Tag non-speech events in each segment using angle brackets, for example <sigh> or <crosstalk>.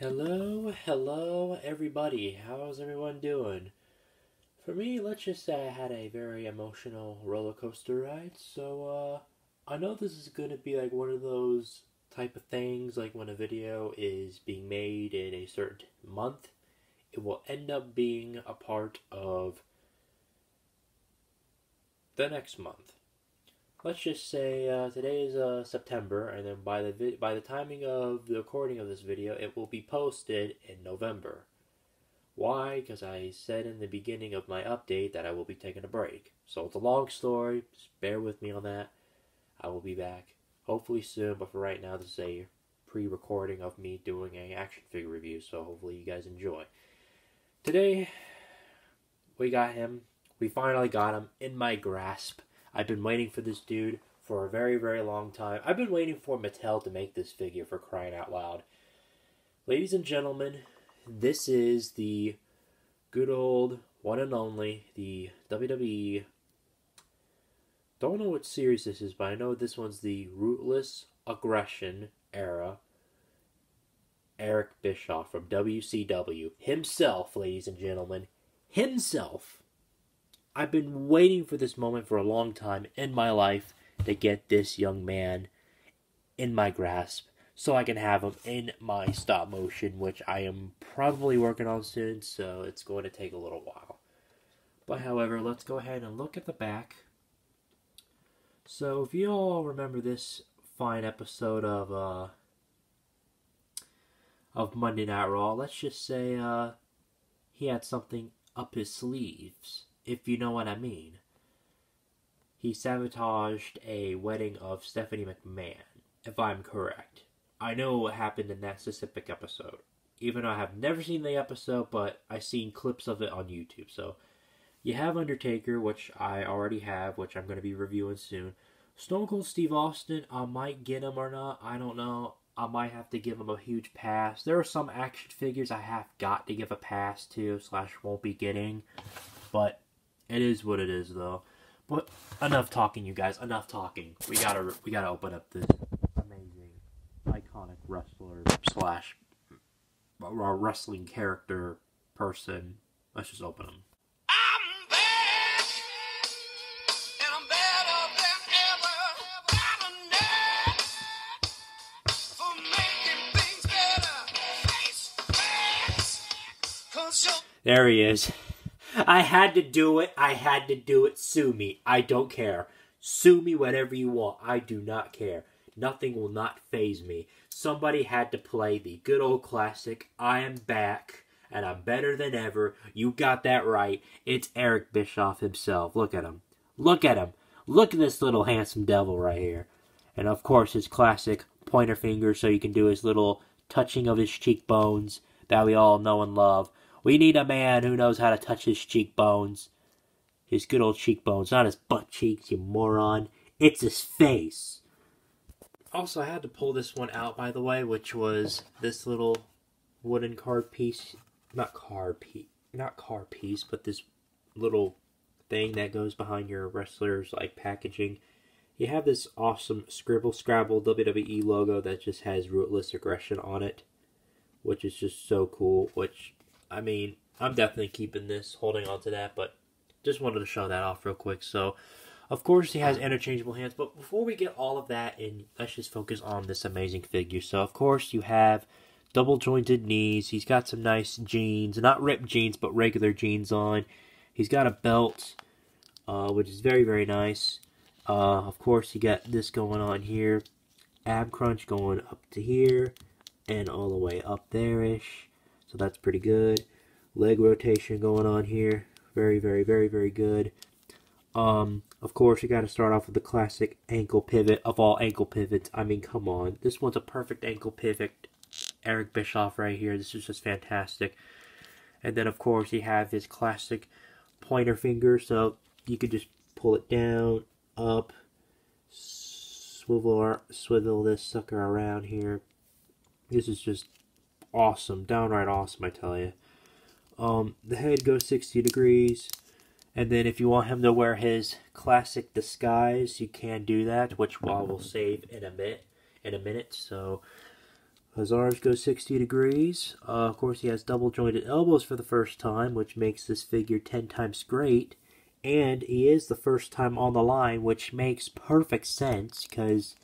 Hello, hello, everybody. How's everyone doing? For me, let's just say I had a very emotional roller coaster ride. So, uh, I know this is going to be like one of those type of things, like when a video is being made in a certain month, it will end up being a part of the next month let's just say uh, today is uh, September, and then by the by the timing of the recording of this video, it will be posted in November. Why? Because I said in the beginning of my update that I will be taking a break. So it's a long story. Just bear with me on that. I will be back hopefully soon, but for right now, this is a pre-recording of me doing a action figure review. So hopefully you guys enjoy. Today, we got him. We finally got him in my grasp I've been waiting for this dude for a very, very long time. I've been waiting for Mattel to make this figure for crying out loud. Ladies and gentlemen, this is the good old one and only, the WWE. Don't know what series this is, but I know this one's the Ruthless Aggression era. Eric Bischoff from WCW. Himself, ladies and gentlemen. Himself I've been waiting for this moment for a long time in my life to get this young man in my grasp so I can have him in my stop motion, which I am probably working on soon, so it's going to take a little while. But however, let's go ahead and look at the back. So if you all remember this fine episode of uh of Monday Night Raw, let's just say uh he had something up his sleeves if you know what I mean. He sabotaged a wedding of Stephanie McMahon, if I'm correct. I know what happened in that specific episode. Even though I have never seen the episode, but I've seen clips of it on YouTube. So, you have Undertaker, which I already have, which I'm going to be reviewing soon. Stone Cold Steve Austin, I might get him or not. I don't know. I might have to give him a huge pass. There are some action figures I have got to give a pass to, slash won't be getting. But it is what it is, though. But enough talking, you guys. Enough talking. We gotta we gotta open up this amazing, iconic wrestler slash uh, wrestling character person. Let's just open them. There he is. I had to do it. I had to do it. Sue me. I don't care. Sue me whatever you want. I do not care. Nothing will not faze me. Somebody had to play the good old classic, I am back, and I'm better than ever. You got that right. It's Eric Bischoff himself. Look at him. Look at him. Look at this little handsome devil right here. And of course, his classic pointer finger so you can do his little touching of his cheekbones that we all know and love. We need a man who knows how to touch his cheekbones. His good old cheekbones, not his butt cheeks, you moron. It's his face. Also, I had to pull this one out, by the way, which was this little wooden card piece. Not card piece. Not car piece, but this little thing that goes behind your wrestler's like packaging. You have this awesome Scribble Scrabble WWE logo that just has Ruthless Aggression on it, which is just so cool. Which I mean, I'm definitely keeping this, holding on to that, but just wanted to show that off real quick. So, of course, he has interchangeable hands, but before we get all of that in, let's just focus on this amazing figure. So, of course, you have double jointed knees. He's got some nice jeans, not ripped jeans, but regular jeans on. He's got a belt, uh, which is very, very nice. Uh, of course, you got this going on here. Ab crunch going up to here and all the way up there-ish. So that's pretty good. Leg rotation going on here. Very, very, very, very good. Um, of course, you got to start off with the classic ankle pivot of all ankle pivots. I mean, come on. This one's a perfect ankle pivot. Eric Bischoff right here. This is just fantastic. And then, of course, you have his classic pointer finger. So you could just pull it down, up, swivel, swivel this sucker around here. This is just awesome, downright awesome, I tell you. Um, the head goes 60 degrees, and then if you want him to wear his classic disguise, you can do that, which I will save in a minute. In a minute, so His arms go 60 degrees. Uh, of course, he has double jointed elbows for the first time, which makes this figure 10 times great. And he is the first time on the line, which makes perfect sense because,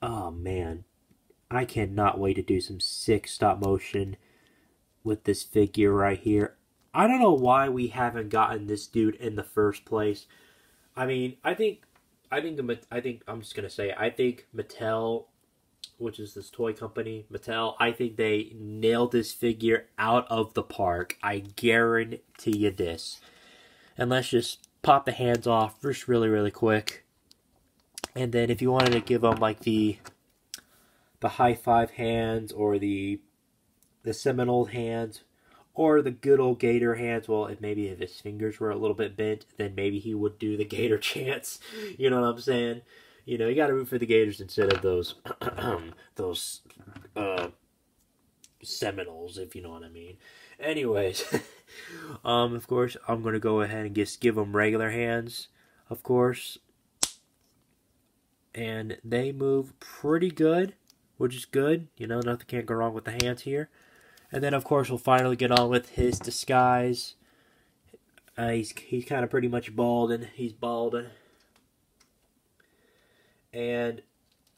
oh man, I cannot wait to do some sick stop motion with this figure right here. I don't know why we haven't gotten this dude in the first place. I mean, I think, I think, I think, I'm just gonna say, I think Mattel, which is this toy company, Mattel, I think they nailed this figure out of the park. I guarantee you this. And let's just pop the hands off just really, really quick. And then if you wanted to give them like the the high five hands or the the Seminole hands or the good old Gator hands. Well, if maybe if his fingers were a little bit bent, then maybe he would do the Gator <laughs> chants. You know what I'm saying? You know, you got to root for the Gators instead of those <clears throat> those uh, Seminoles, if you know what I mean. Anyways, <laughs> um, of course, I'm gonna go ahead and just give them regular hands, of course, and they move pretty good which is good. You know, nothing can't go wrong with the hands here. And then, of course, we'll finally get on with his disguise. Uh, he's he's kind of pretty much balding. He's bald. And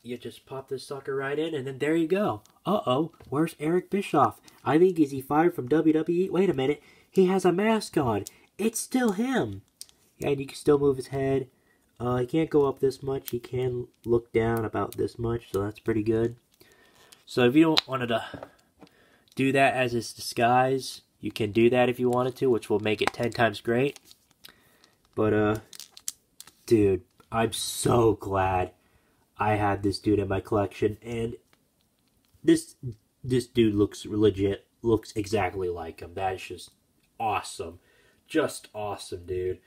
you just pop this sucker right in, and then there you go. Uh-oh, where's Eric Bischoff? I think is he fired from WWE? Wait a minute, he has a mask on. It's still him. Yeah, and you can still move his head. Uh, he can't go up this much. He can look down about this much, so that's pretty good. So if you don't wanted to do that as his disguise, you can do that if you wanted to, which will make it 10 times great. But, uh, dude, I'm so glad I had this dude in my collection. And this, this dude looks legit, looks exactly like him. That is just awesome. Just awesome, dude.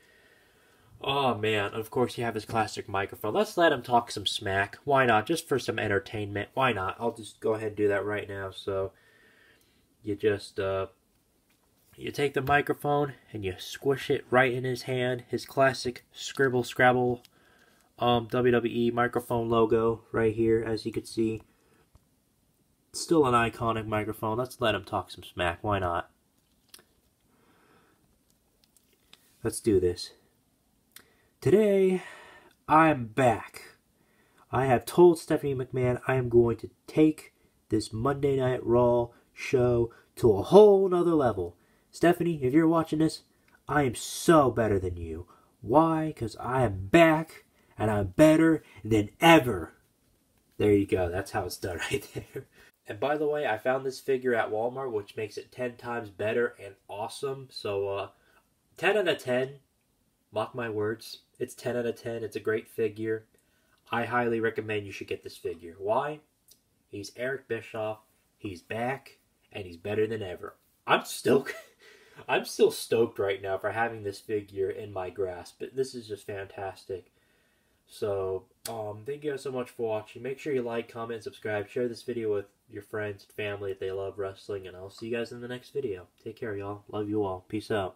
Oh man, of course you have his classic microphone. Let's let him talk some smack. Why not? Just for some entertainment. Why not? I'll just go ahead and do that right now. So you just uh you take the microphone and you squish it right in his hand. His classic scribble scrabble um WWE microphone logo right here as you can see. Still an iconic microphone. Let's let him talk some smack. Why not? Let's do this. Today, I'm back. I have told Stephanie McMahon I am going to take this Monday Night Raw show to a whole nother level. Stephanie, if you're watching this, I am so better than you. Why? Because I am back and I'm better than ever. There you go. That's how it's done <laughs> right there. And by the way, I found this figure at Walmart, which makes it 10 times better and awesome. So, uh, 10 out of 10. Mock my words. It's 10 out of 10. It's a great figure. I highly recommend you should get this figure. Why? He's Eric Bischoff. He's back, and he's better than ever. I'm still, <laughs> I'm still stoked right now for having this figure in my grasp. But this is just fantastic. So, um, thank you guys so much for watching. Make sure you like, comment, subscribe. Share this video with your friends and family if they love wrestling. And I'll see you guys in the next video. Take care, y'all. Love you all. Peace out.